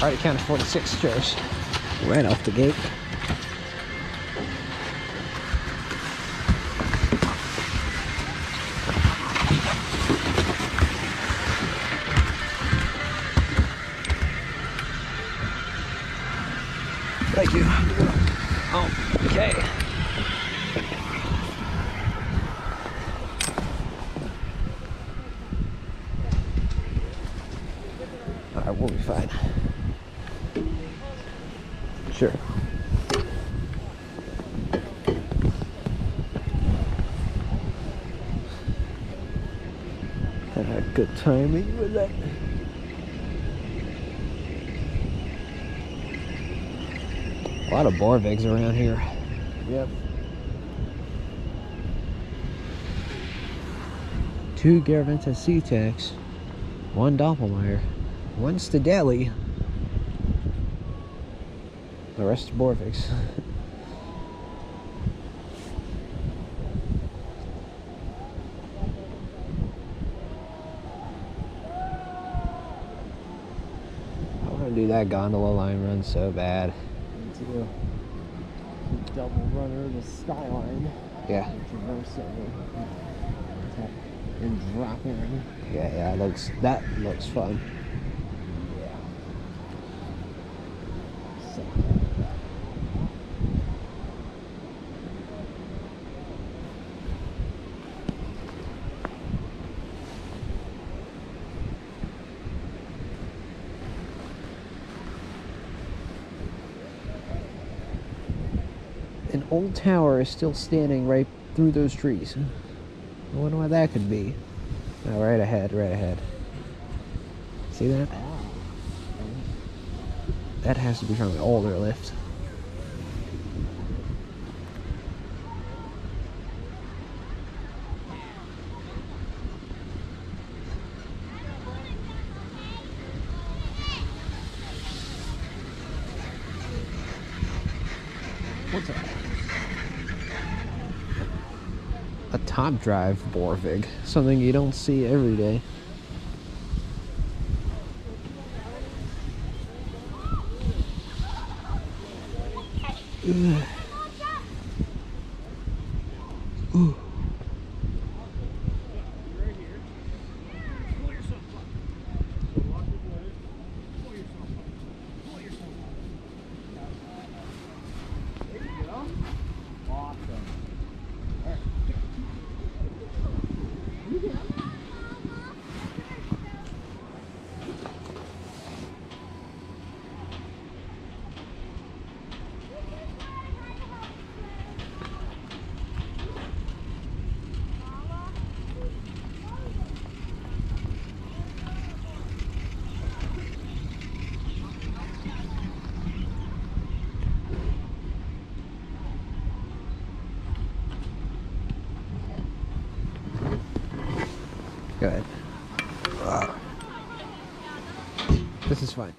Already counted 46 chairs. Right off the gate. Thank you. Okay. Alright, we'll be fine. Sure. Had a good timing with that. A lot of Borvigs around here. Yep. Two Garaventa CTECs, one Doppelmayr, one Stadeli. The rest are Borvigs. I want to do that gondola line run so bad. Me too. Double runner, the skyline. Yeah, And drop in. yeah, yeah. It looks that looks fun. So, An old tower is still standing right through those trees. I wonder why that could be. Oh, right ahead, right ahead. See that? That has to be from an older lift. What's that? Top drive Borvig, something you don't see every day. Ugh. Ooh. Go ahead. This is fine.